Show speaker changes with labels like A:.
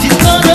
A: It's not